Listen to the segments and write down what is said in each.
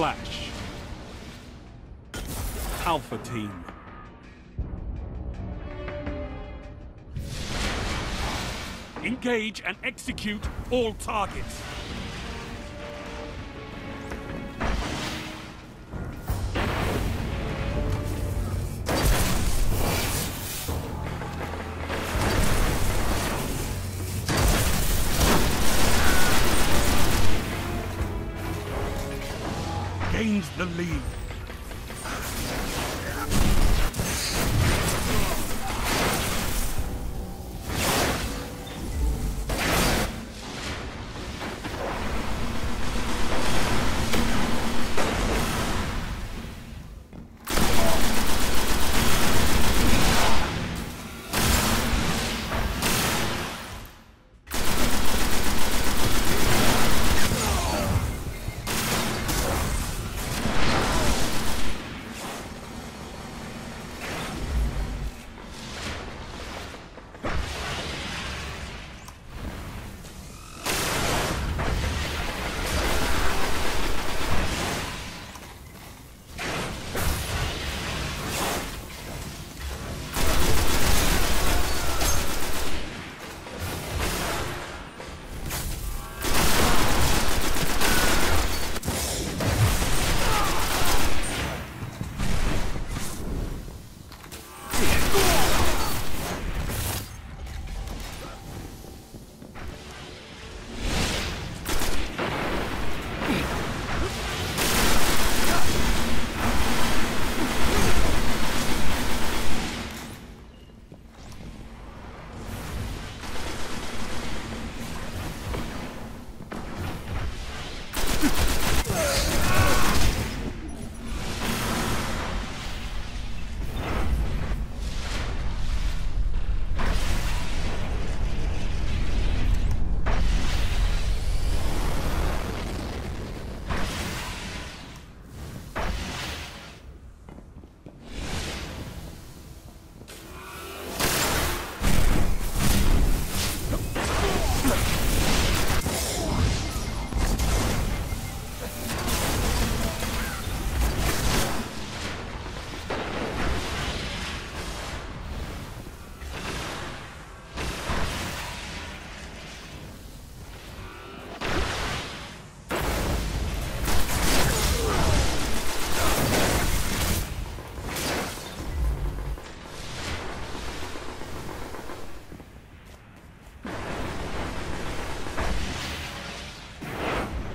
Clash. Alpha Team. Engage and execute all targets. Gains the lead.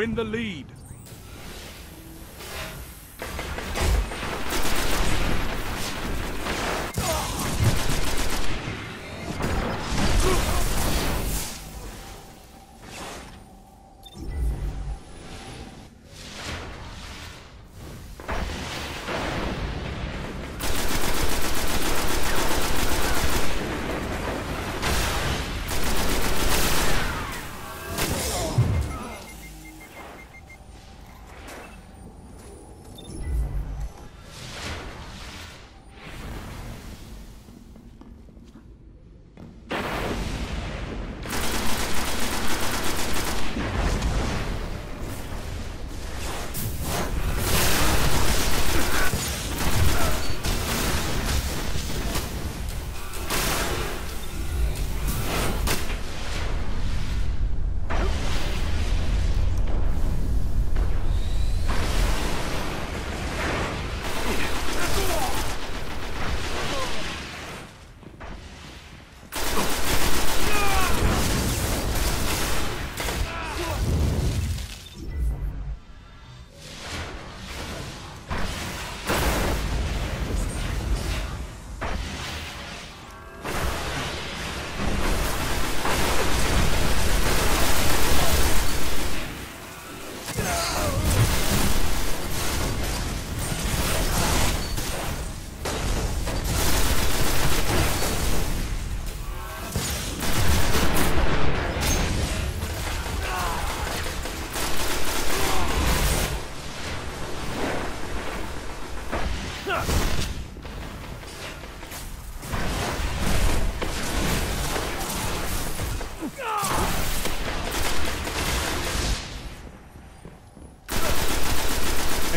You're in the lead.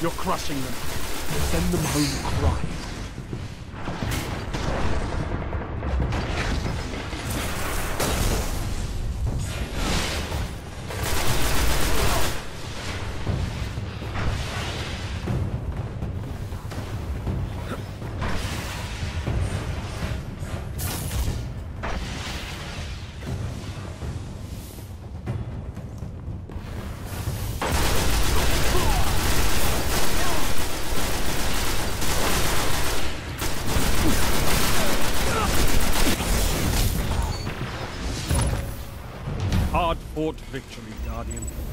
You're crushing them. Send them home crying. Fought victory, Guardian.